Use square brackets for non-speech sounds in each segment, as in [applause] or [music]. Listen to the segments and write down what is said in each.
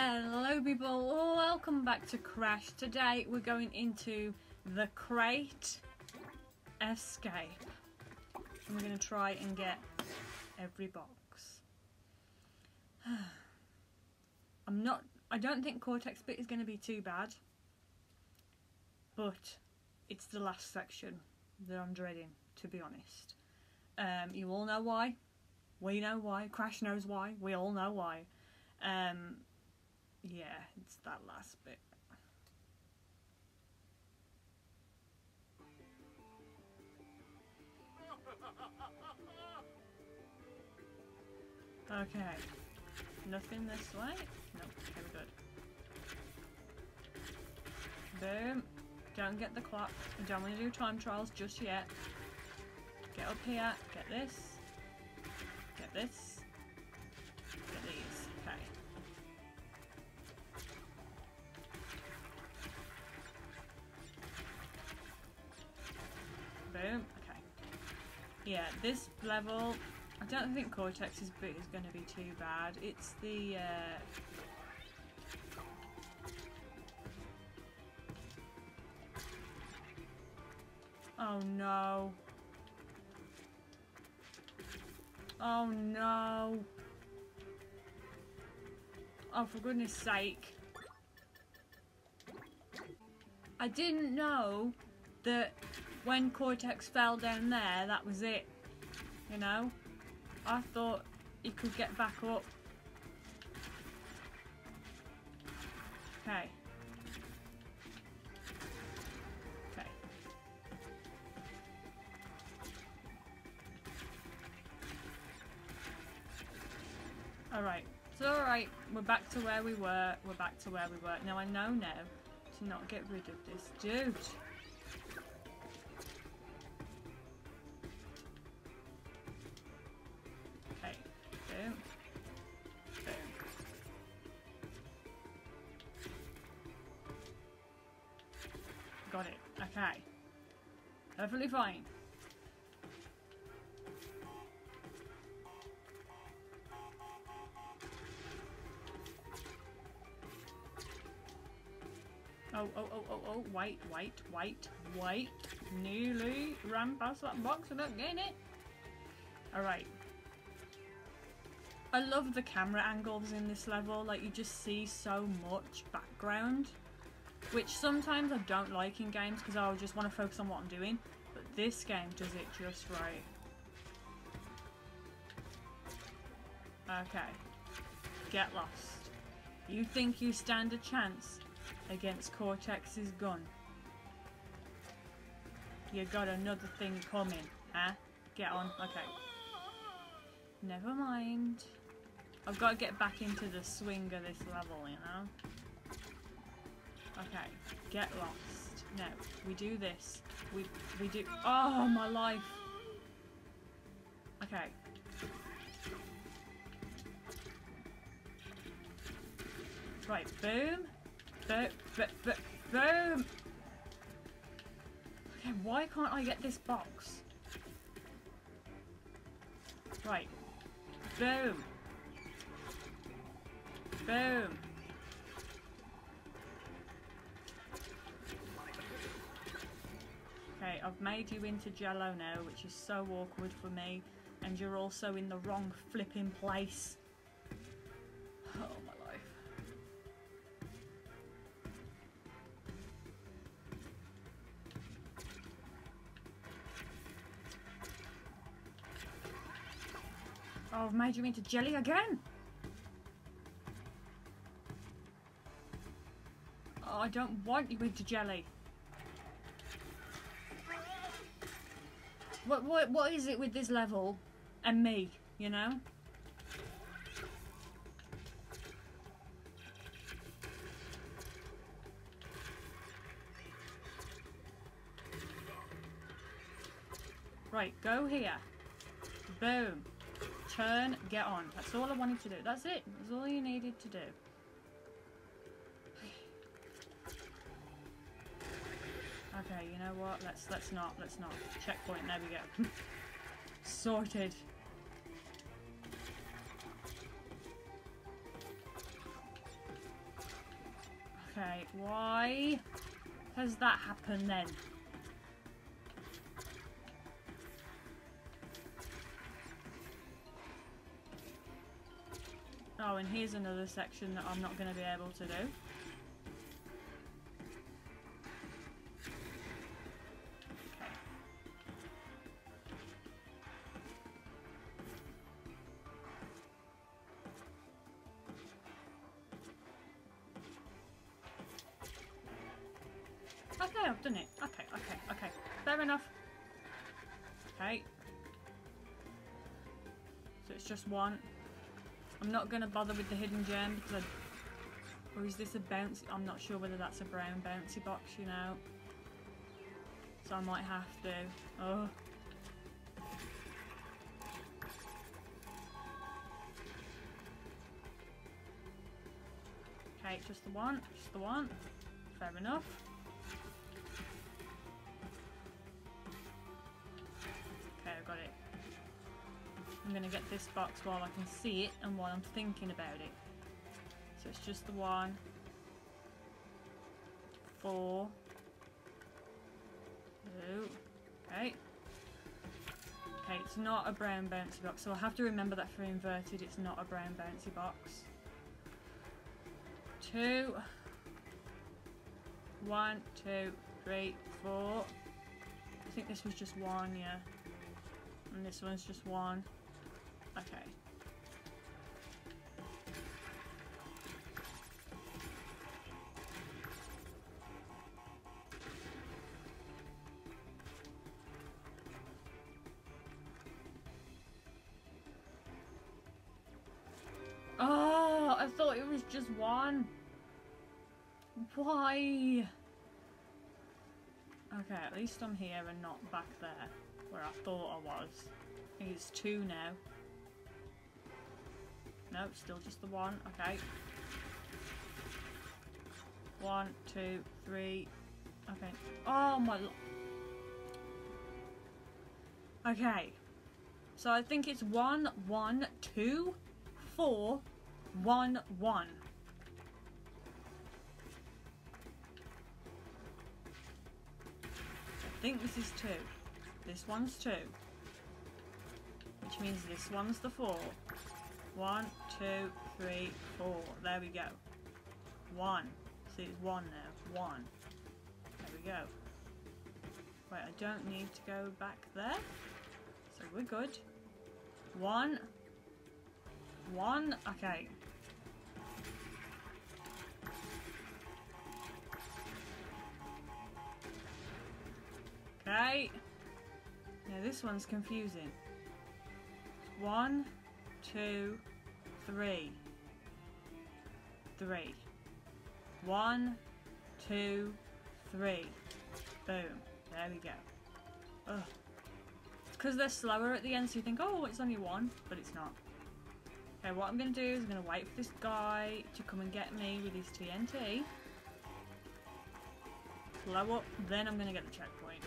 Hello people, welcome back to Crash. Today we're going into the crate escape. And we're going to try and get every box. [sighs] I'm not, I don't think Cortex bit is going to be too bad. But it's the last section that I'm dreading, to be honest. Um, you all know why. We know why. Crash knows why. We all know why. Um, yeah, it's that last bit. Okay. Nothing this way? Nope. Okay, we're good. Boom. Don't get the clock. We don't want to do time trials just yet. Get up here. Get this. Get this. Yeah, this level, I don't think Cortex's boot is going to be too bad. It's the... Uh, oh no. Oh no. Oh, for goodness sake. I didn't know that when Cortex fell down there, that was it. You know? I thought he could get back up. Okay. Okay. Alright. It's alright. We're back to where we were. We're back to where we were. Now I know now to not get rid of this dude. Wait, wait, wait, wait. Nearly ran past that box without getting it. Alright. I love the camera angles in this level, like you just see so much background. Which sometimes I don't like in games because I just want to focus on what I'm doing. But this game does it just right. Okay. Get lost. You think you stand a chance against Cortex's gun? You got another thing coming, huh? Get on. Okay. Never mind. I've got to get back into the swing of this level, you know? Okay. Get lost. No. We do this. We, we do... Oh, my life. Okay. Right, boom. Boom. Um, Boom. Okay, why can't I get this box? Right. Boom. Boom. Okay, I've made you into jello now, which is so awkward for me. And you're also in the wrong flipping place. Made you into jelly again. Oh, I don't want you into jelly. What what what is it with this level and me, you know? Right, go here. Boom. Turn, get on. That's all I wanted to do. That's it. That's all you needed to do. Okay, you know what? Let's let's not let's not checkpoint. There we go. [laughs] Sorted. Okay, why has that happened then? And here's another section that I'm not going to be able to do. Okay. I've done it. Okay, okay, okay. Fair enough. Okay. So it's just one. I'm not going to bother with the hidden gem because I... Or is this a bouncy... I'm not sure whether that's a brown bouncy box, you know. So I might have to... Oh. Okay, just the one. Just the one. Fair enough. To get this box while I can see it and while I'm thinking about it. So it's just the one. Four. Two. Okay. Okay, it's not a brown bouncy box, so I have to remember that for N.Verted it's not a brown bouncy box. Two. One, two, three, four. I think this was just one, yeah. And this one's just one. Okay. Oh, I thought it was just one. Why? Okay, at least I'm here and not back there, where I thought I was. It's two now. No, still just the one. Okay. One, two, three. Okay. Oh my. Okay. So I think it's one, one, two, four, one, one. I think this is two. This one's two. Which means this one's the four. One, two, three, four. There we go. One. See, it's one now. One. There we go. Wait, I don't need to go back there. So we're good. One. One. Okay. Okay. Now this one's confusing. One, two, three. Three. One, two, three. Boom. There we go. Ugh. It's because they're slower at the end, so you think, oh, it's only one, but it's not. Okay, what I'm going to do is I'm going to wait for this guy to come and get me with his TNT. Blow up, then I'm going to get the checkpoint.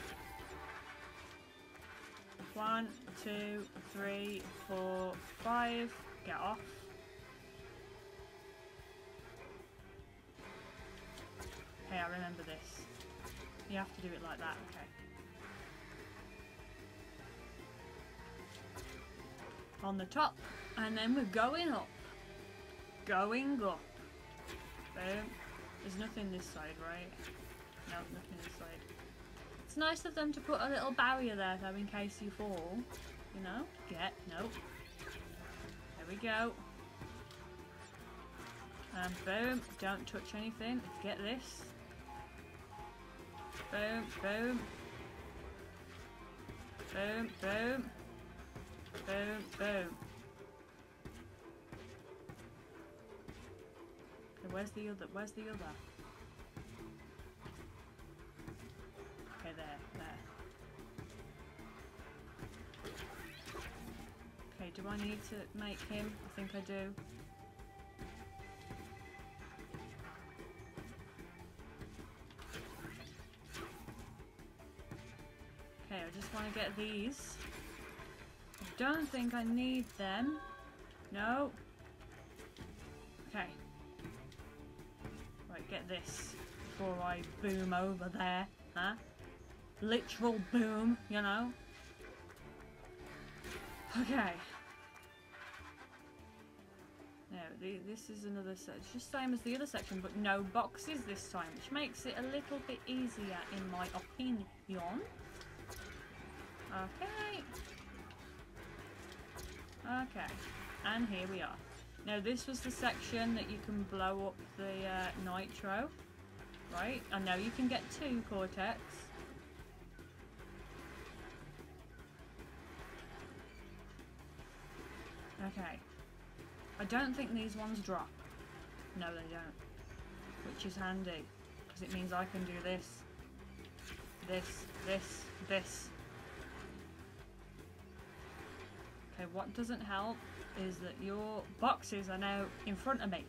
One, two, three, four, five. Get off. Okay, I remember this. You have to do it like that, okay. On the top, and then we're going up. Going up. Boom. There's nothing this side, right? No, nothing this side. It's nice of them to put a little barrier there though in case you fall. You know? Get, nope. There we go. And boom, don't touch anything. Get this. Boom, boom. Boom, boom. Boom, boom. Okay, where's the other? Where's the other? Okay, there, there. Okay, do I need to make him? I think I do. Want to get these. I don't think I need them. No. Okay. Right, get this before I boom over there, huh? Literal boom, you know? Okay. No, the, this is another section. It's just same as the other section, but no boxes this time, which makes it a little bit easier in my opinion. Okay. Okay. And here we are. Now this was the section that you can blow up the uh, nitro. Right? And now you can get two Cortex. Okay. I don't think these ones drop. No, they don't. Which is handy. Because it means I can do this. This, this, this. Okay, what doesn't help is that your boxes are now in front of me.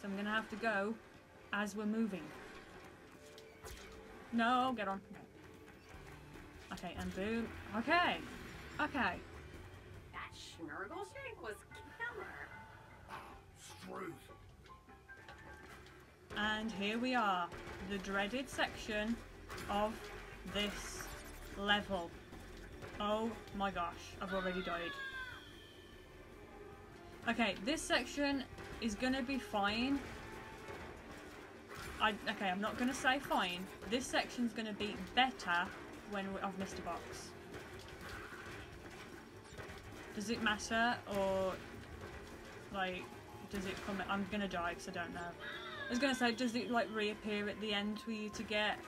So I'm going to have to go as we're moving. No, get on. Okay, and boom. Okay. Okay. That Schnurgle shank was killer. Struth. And here we are, the dreaded section of this level. Oh my gosh, I've already died. Okay, this section is gonna be fine. I okay, I'm not gonna say fine. This section's gonna be better when I've missed a box. Does it matter or like does it come? I'm gonna die because I don't know. I was gonna say, does it like reappear at the end for you to get?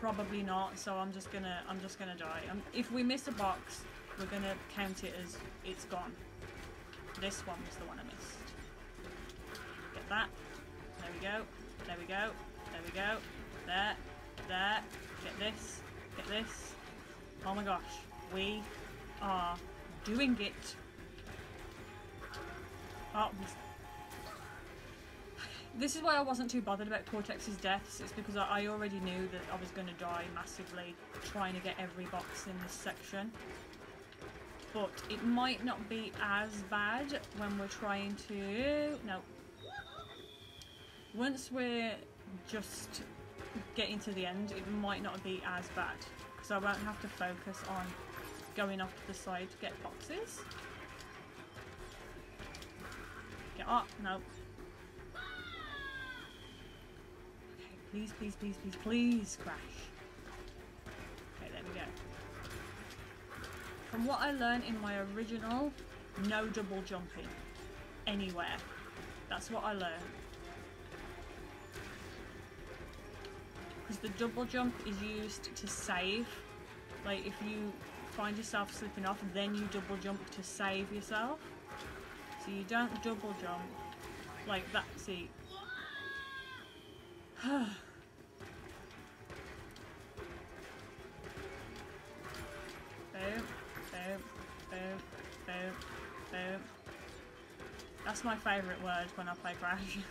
Probably not. So I'm just gonna I'm just gonna die. Um, if we miss a box, we're gonna count it as it's gone. This one was the one I missed. Get that. There we go. There we go. There we go. There. There. Get this. Get this. Oh my gosh. We are doing it. Oh, this is why I wasn't too bothered about Cortex's deaths. It's because I already knew that I was going to die massively trying to get every box in this section. But it might not be as bad when we're trying to... No. Once we're just getting to the end, it might not be as bad. Because I won't have to focus on going off to the side to get boxes. Get up. No. Okay, please, please, please, please, please crash. From what I learned in my original, no double jumping anywhere. That's what I learned. Because the double jump is used to save. Like if you find yourself slipping off, then you double jump to save yourself. So you don't double jump like that. See. [sighs] [sighs] My favourite word when I play Crash. [laughs]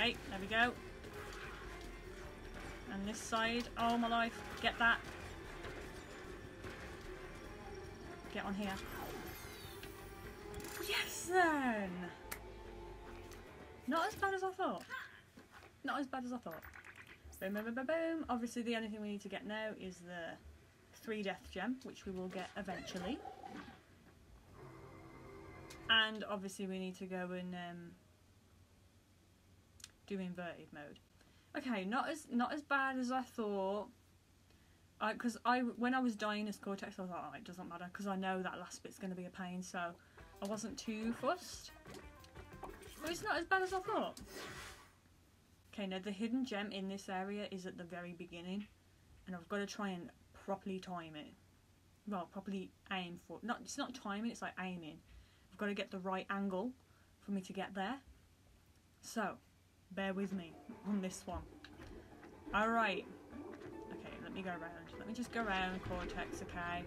Okay, there we go. And this side, oh my life, get that. Get on here. Yes then! Not as bad as I thought. Not as bad as I thought. Boom, boom, boom, boom. Obviously the only thing we need to get now is the three death gem, which we will get eventually. And obviously we need to go and um, do N.Verted mode. Okay, not as not as bad as I thought. Because I, when I was dying as Cortex, I was like, oh, it doesn't matter because I know that last bit's going to be a pain, so I wasn't too fussed. But it's not as bad as I thought. Okay, now the hidden gem in this area is at the very beginning, and I've got to try and properly time it. Well, properly aim for not. It's not timing; it's like aiming. I've got to get the right angle for me to get there. So, bear with me on this one. Alright. Okay, let me go around. Let me just go around, Cortex, okay?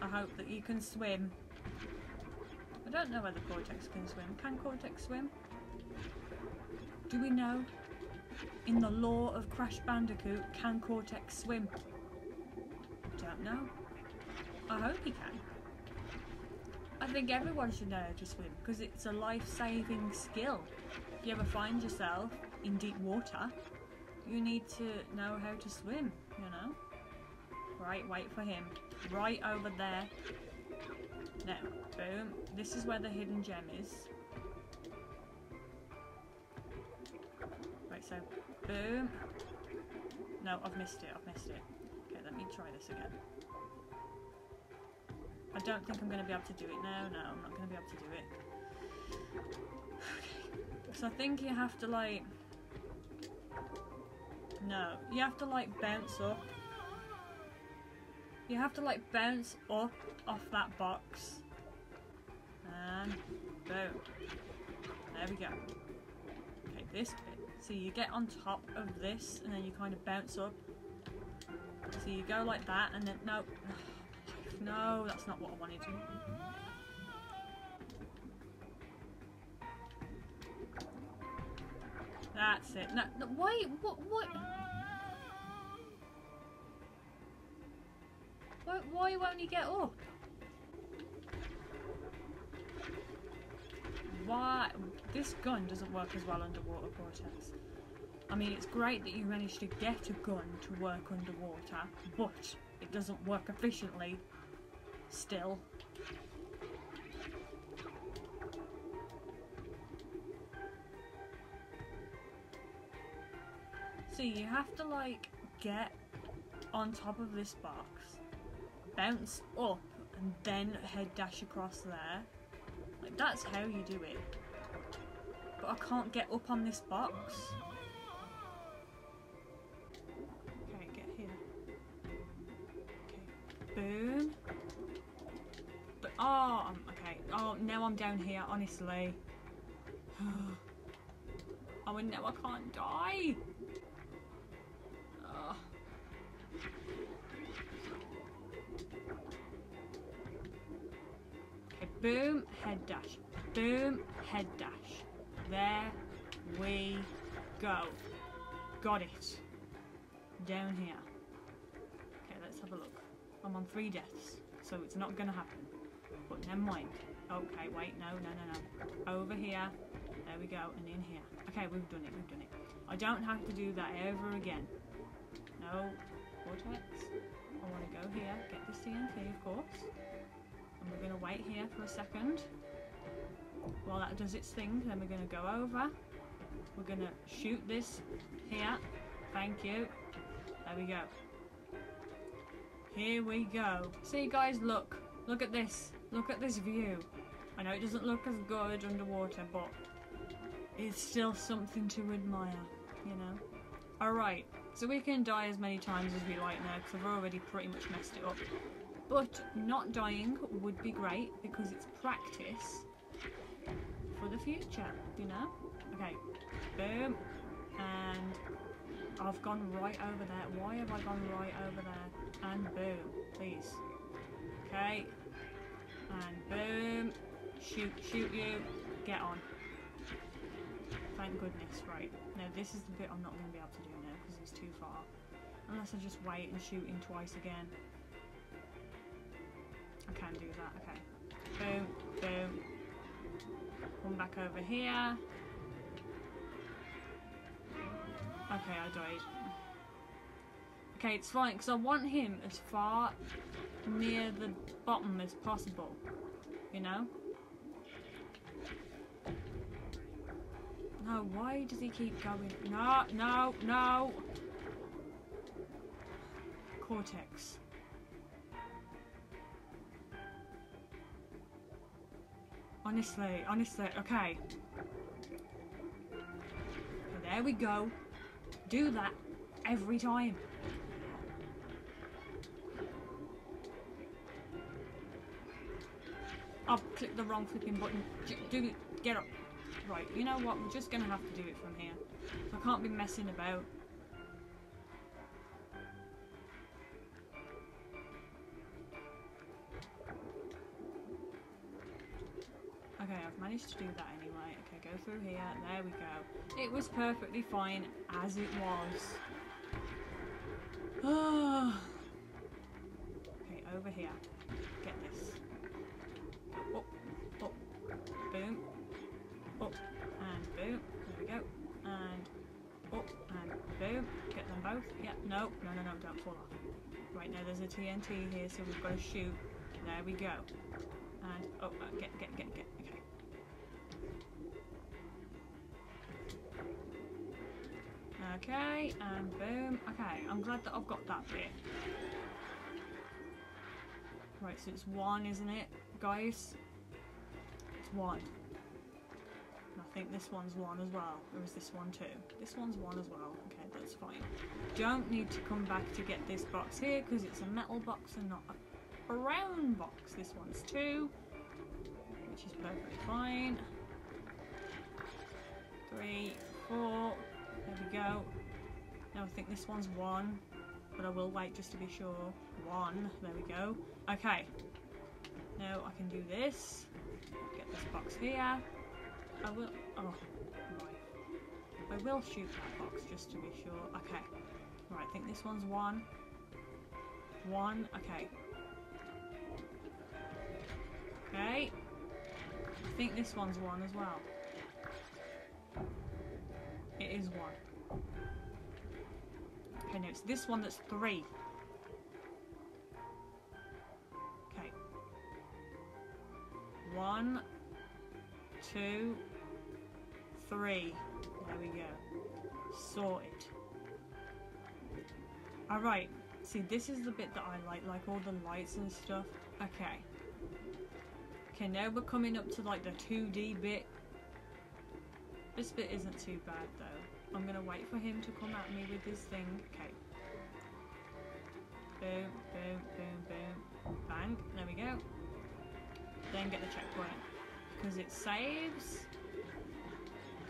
I hope that you can swim. I don't know whether Cortex can swim. Can Cortex swim? Do we know? in the lore of Crash Bandicoot can Cortex swim? Don't know. I hope he can. I think everyone should know how to swim because it's a life-saving skill. If you ever find yourself in deep water, you need to know how to swim, you know? Right, wait for him. Right over there. Boom. This is where the hidden gem is. Right, so, boom. No, I've missed it, I've missed it. Okay, let me try this again. I don't think I'm going to be able to do it now. No, I'm not going to be able to do it. Okay. So I think you have to like... No, you have to like bounce up. You have to like bounce up off that box. And boom. There we go. Okay, this bit. So you get on top of this and then you kind of bounce up. So you go like that and then, no. [sighs] No, that's not what I wanted. To. That's it. No, no, why? What? What? Why, why won't he get up? Why? This gun doesn't work as well underwater, Cortex. I mean, it's great that you managed to get a gun to work underwater, but it doesn't work efficiently still. So you have to like get on top of this box, bounce up, and then head dash across there. Like that's how you do it. But I can't get up on this box. Okay, get here. Okay, boom. But oh, um, okay. Oh, now I'm down here. Honestly. oh, and now I can't die. Boom, head dash. Boom, head dash. There we go. Got it. Down here. Okay, let's have a look. I'm on three deaths, so it's not gonna happen. But never mind. Okay, wait, no, no, no, no. Over here. There we go, and in here. Okay, we've done it, we've done it. I don't have to do that ever again. No, Cortex. I want to go here, get this TNT, of course. And we're going to wait here for a second. While that does its thing, then we're going to go over. We're going to shoot this here. Thank you. There we go. Here we go. See guys, look. Look at this. Look at this view. I know it doesn't look as good underwater, but it's still something to admire, you know? Alright, so we can die as many times as we like now, because I've already pretty much messed it up. But not dying would be great, because it's practice for the future, you know? Okay, boom, and I've gone right over there. Why have I gone right over there? And boom, please. Okay, and boom, shoot, shoot you, get on. Thank goodness, right. Now this is the bit I'm not going to be able to do now because it's too far. Unless I just wait and shoot him twice again. I can do that, okay. Boom, boom. Come back over here. Okay, I died. Okay, it's fine, because I want him as far near the bottom as possible. You know? No, why does he keep going? No, no, no! Cortex. Honestly, honestly, okay. There we go. Do that every time. I've clicked the wrong flipping button. Do get up. Right, you know what? We're just gonna have to do it from here. I can't be messing about. Managed to do that anyway. Okay, go through here. There we go. It was perfectly fine as it was. [sighs] okay, over here. Get this. Up, up, boom, up, and boom. There we go. And up, and boom. Get them both. Yeah, no, no, no, no, don't fall off. Right now there's a TNT here, so we've got to shoot. There we go. And, oh, uh, get, get, get, get. Okay. Okay, and boom. Okay, I'm glad that I've got that bit. Right, so it's one, isn't it, guys? It's one. And I think this one's one as well. Or is this one too? This one's one as well. Okay, that's fine. Don't need to come back to get this box here because it's a metal box and not a brown box. This one's two, which is perfectly fine. Three, four. Go. Now I think this one's one, but I will wait just to be sure. One. There we go. Okay. Now I can do this. Get this box here. I will. Oh, right. I will shoot that box just to be sure. Okay. Right, I think this one's one. One. Okay. Okay. I think this one's one as well. It is one. It's this one that's three. Okay. One, two, three. There we go. Sorted. Alright. See, this is the bit that I like, like all the lights and stuff. Okay. Okay, now we're coming up to like the 2D bit. This bit isn't too bad though. I'm gonna wait for him to come at me with this thing. Okay. Boom, boom, boom, boom. Bang. There we go. Then get the checkpoint. Because it saves.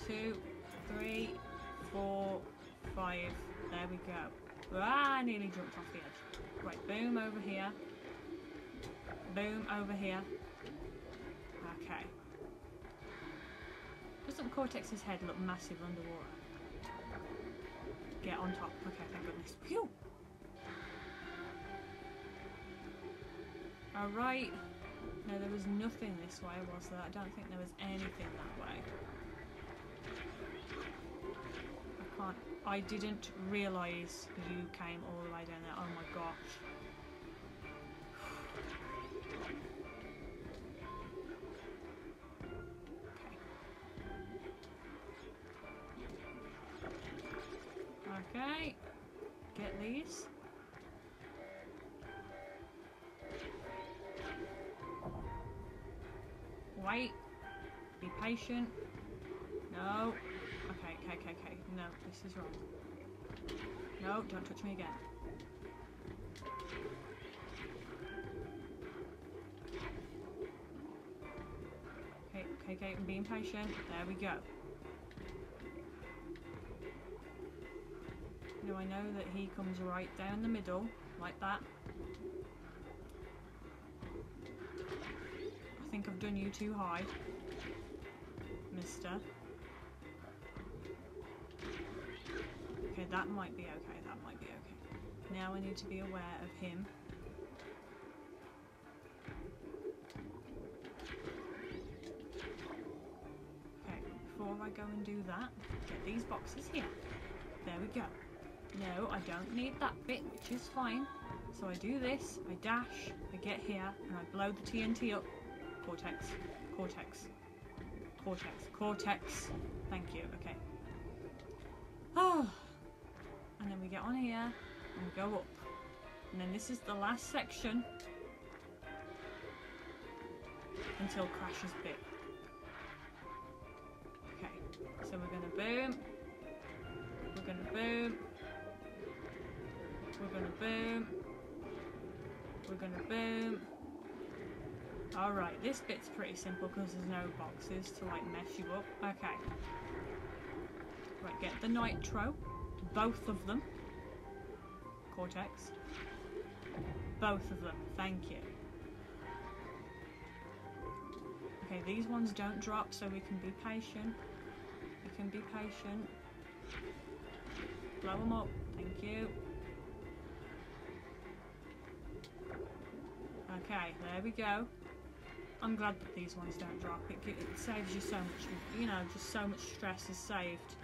Two, three, four, five. There we go. Ah, I nearly jumped off the edge. Right, boom over here. Boom over here. Okay. Doesn't Cortex's head look massive underwater? Get on top. Okay, thank goodness. Phew! Alright. No, there was nothing this way, was there? I don't think there was anything that way. I can't... I didn't realise you came all the way down there. Oh my gosh. Get these. Wait. Be patient. No. Okay, okay, okay, okay. No, this is wrong. No, don't touch me again. Okay, okay, okay, I'm being patient. There we go. I know that he comes right down the middle, like that. I think I've done you too high, mister. Okay, that might be okay, that might be okay. Now I need to be aware of him. Okay, before I go and do that, get these boxes here. There we go. No, I don't need that bit, which is fine. So I do this, I dash, I get here, and I blow the TNT up. Cortex, Cortex, Cortex, Cortex. Thank you, okay. Oh. And then we get on here, and go up. And then this is the last section. Until Crash's bit. Alright, this bit's pretty simple because there's no boxes to like mess you up. Okay. Right, get the nitro. Both of them. Cortex. Both of them, thank you. Okay, these ones don't drop so we can be patient. We can be patient. Blow them up. Thank you. Okay, there we go. I'm glad that these ones don't drop. It, it saves you so much, you know, just so much stress is saved.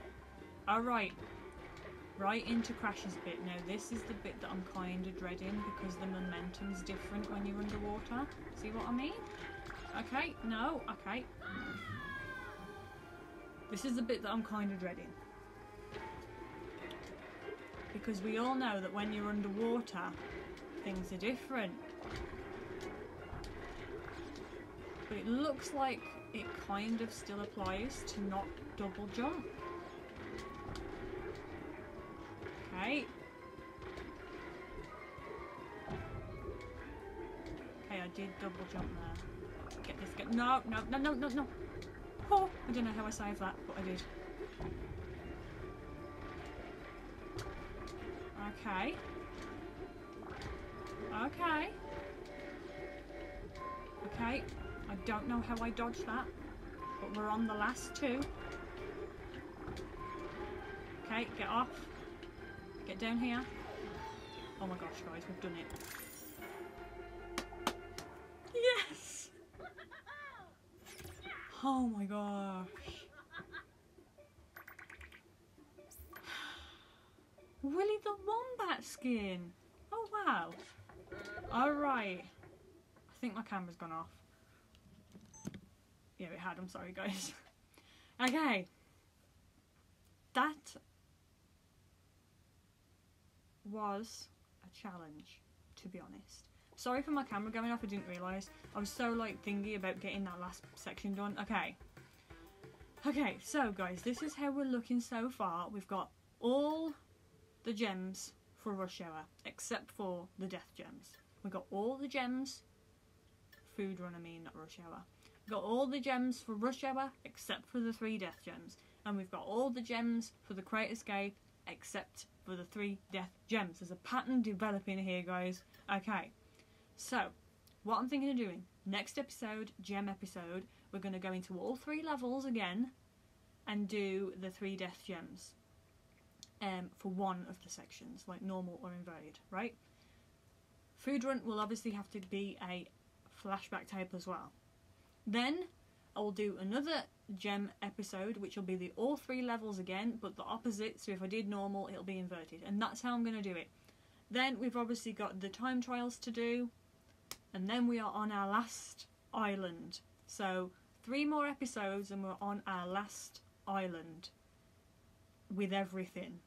Alright, right into Crash's bit. Now, this is the bit that I'm kind of dreading because the momentum's different when you're underwater. See what I mean? Okay, no, okay. This is the bit that I'm kind of dreading. Because we all know that when you're underwater, things are different. But it looks like it kind of still applies to not double jump. Okay. Okay, I did double jump there. Get this, get, no, no, no, no, no, no. Oh, I don't know how I saved that, but I did. Okay. Okay. Okay. I don't know how I dodged that, but we're on the last two. Okay, get off. Get down here. Oh my gosh, guys, we've done it. Yes! Oh my gosh. Willy the Wombat skin. Oh wow. Alright. I think my camera's gone off. Yeah, it had. I'm sorry, guys. [laughs] okay. That was a challenge, to be honest. Sorry for my camera going off, I didn't realise. I was so like thingy about getting that last section done. Okay. Okay, so guys, this is how we're looking so far. We've got all the gems for Rush Hour, except for the Death Gems. We've got all the gems, Food Run, I mean, not Rush Hour. Got all the gems for Rush Hour, except for the three Death Gems. And we've got all the gems for the Crate Escape, except for the three Death Gems. There's a pattern developing here, guys. Okay, so what I'm thinking of doing, next episode, gem episode, we're going to go into all three levels again and do the three Death Gems um, for one of the sections, like normal or N.Verted, right? Food Run will obviously have to be a flashback tape as well. Then I will do another gem episode, which will be the all three levels again, but the opposite. So if I did normal, it'll be N.Verted, and that's how I'm going to do it. Then we've obviously got the time trials to do, and then we are on our last island. So three more episodes, and we're on our last island with everything,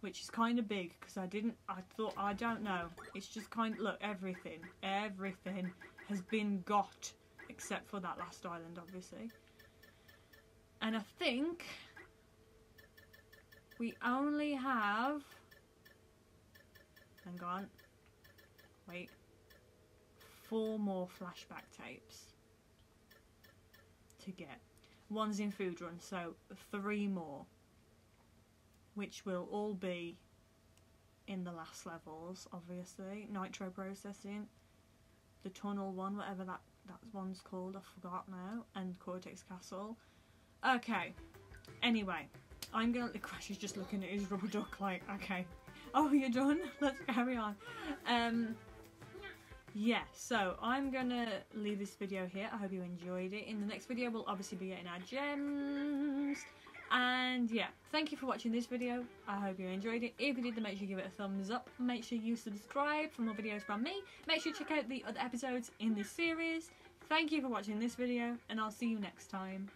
which is kind of big because I didn't. I thought I don't know. It's just kind of look everything, everything has been got except for that last island, obviously. And I think we only have. Hang on. Wait. Four more flashback tapes to get. One's in Food Run, so three more. Which will all be in the last levels, obviously. Nitro processing. The tunnel one, whatever that, that one's called, I forgot now. And Cortex Castle. Okay. Anyway, I'm gonna. Crash is just looking at his rubber duck like, okay. Oh, you're done? [laughs] Let's carry on. Um, yeah, so I'm gonna leave this video here. I hope you enjoyed it. In the next video, we'll obviously be getting our gems. And yeah, thank you for watching this video. I hope you enjoyed it. If you did, then make sure you give it a thumbs up. Make sure you subscribe for more videos from me. Make sure you check out the other episodes in this series. Thank you for watching this video, and I'll see you next time.